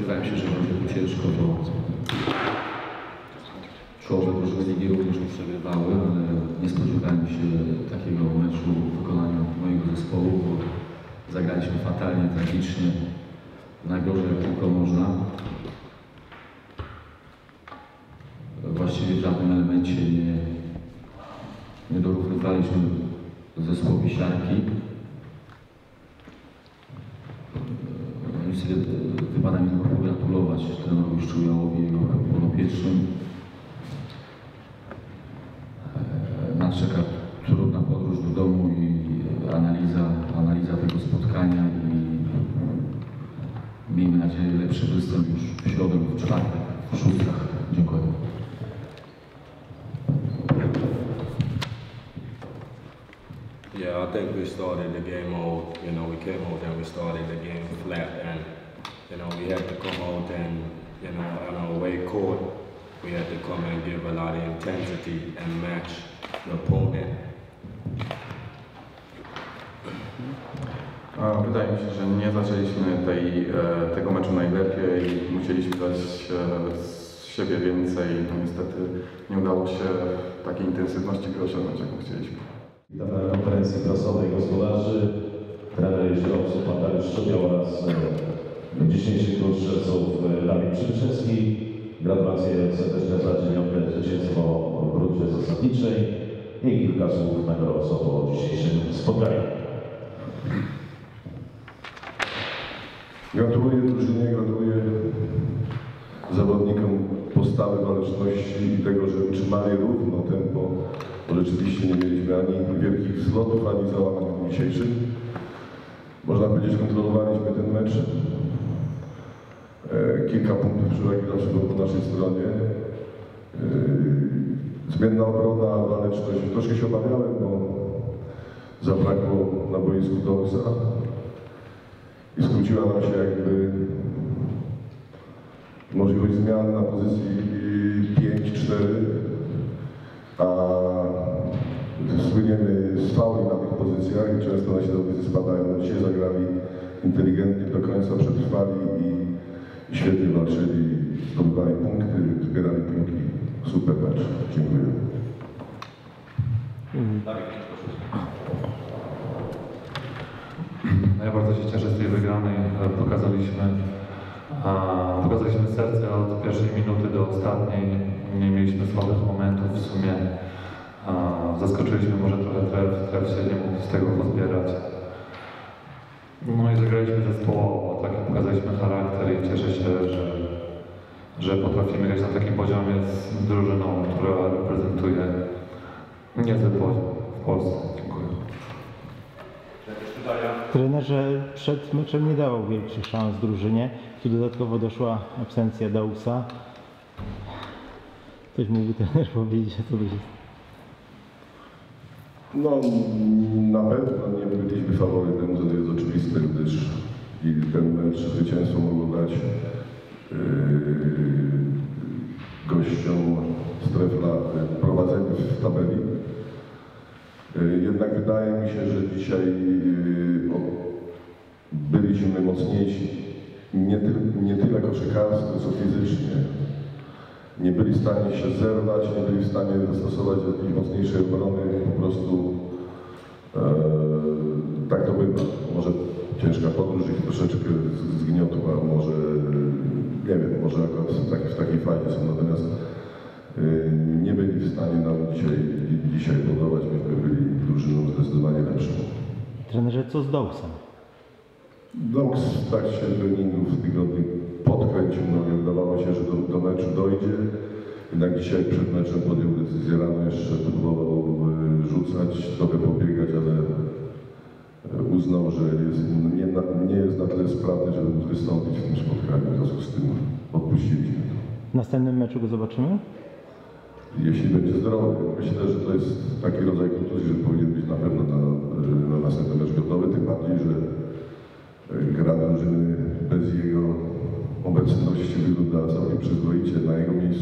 spodziewałem się, że będzie tu ciężko, bo czołowe drużyny ligi również już przegrywały, ale nie spodziewałem się takiego meczu w wykonaniu mojego zespołu, bo zagraliśmy fatalnie, tragicznie, najgorzej jak tylko można. Właściwie w żadnym elemencie nie, nie dorównywaliśmy zespołowi siarki. Niestety wypada mi tylko pogratulować trenerowi Szczujałowi i jego podopiecznym. E, Nas czeka trudna podróż do domu i analiza, analiza tego spotkania i miejmy nadzieję lepszy występ już w środę w czwartek, w szóstkach. Dziękuję. Yeah, I think we started the game out, you know, we came out and we started the game flat and, you know, we had to come out and, you know, on our away court, we had to come and give a lot of intensity and match the opponent. Wydaje mi się, że nie zaczęliśmy tej, e, tego meczu najlepiej. Musieliśmy dać e, z siebie więcej. No niestety nie udało się takiej intensywności gry osiągnąć, jaką chcieliśmy. Na konferencji prasowej gospodarzy, trener jeździowców pan Dariusz Szczopiał oraz e, dzisiejszych strzelców e, Dawid Przybyszewski. Gratulacje serdeczne za zwycięstwo w rundzie zasadniczej i kilka słów na gorąco po dzisiejszym spotkaniu. Gratuluję drużynie, gratuluję zawodnikom postawy waleczności i tego, że utrzymali równo tempo, bo rzeczywiście nie mieliśmy ani wielkich zlotów, ani załamań dzisiejszym. Można powiedzieć, kontrolowaliśmy. E, Kilka punktów przewagi zawsze było po naszej stronie. E, Zmienna obrona, waleczność. Troszkę się obawiałem, bo zabrakło na boisku Dowsa i skróciła nam się jakby możliwość zmian na pozycji 5-4, a słyniemy z fauli na tych pozycjach i często nasi zawodnicy spadają. Dzisiaj zagrali inteligentnie, do końca przetrwali i świetnie walczyli, zdobywali punkty, zbierali punkty. Super mecz. Dziękuję. No ja bardzo się cieszę z tej wygranej. Pokazaliśmy, pokazaliśmy serce od pierwszej minuty do ostatniej. Nie mieliśmy słabych momentów w sumie. Zaskoczyliśmy może trochę tref, tref się nie mógł z tego pozbierać. No i zagraliśmy zespołowo, taki pokazaliśmy charakter i cieszę się, że, że potrafimy grać na takim poziomie z drużyną, która reprezentuje niezły poziom w Polsce. Dziękuję. Trenerze przed meczem nie dawał wielkich szans drużynie. Tu dodatkowo doszła absencja Dausa. Coś mógłby trener powiedzieć, co to jest. No, na pewno nie byliśmy faworytem, to jest oczywiste, gdyż i ten mecz zwycięstwo mogło dać yy, gościom Strefla yy, prowadzenie w tabeli. Yy, Jednak wydaje mi się, że dzisiaj yy, o, byliśmy mocniejsi nie, ty, nie tyle koszykarsko, co fizycznie. Nie byli w stanie się zerwać, nie byli w stanie zastosować jakiejś mocniejszej obrony, prostu e, tak to bywa. Może ciężka podróż ich troszeczkę zgniotła, może nie wiem, może akurat w, tak, w takiej fazie są, natomiast e, nie byli w stanie nam dzisiaj, dzisiaj podobać, myśmy byli drużyną zdecydowanie lepszą. Trenerze, co z Dausem? Doks w trakcie treningów w tygodniu podkręcił nogę. Wydawało się, że do, do meczu dojdzie. Jednak dzisiaj przed meczem podjął decyzję rano jeszcze próbował e, rzucać, trochę pobiegać, ale e, uznał, że jest, nie, nie jest na tyle sprawny, żeby móc wystąpić w tym spotkaniu. W związku z tym odpuściliśmy to. W następnym meczu go zobaczymy? Jeśli będzie zdrowy, myślę, że to jest taki rodzaj kontuzji, że powinien być na pewno na, na następny mecz gotowy, tym bardziej, że e, gra drużyny bez jego obecności wygląda całkiem przyzwoicie. Na jego miejscu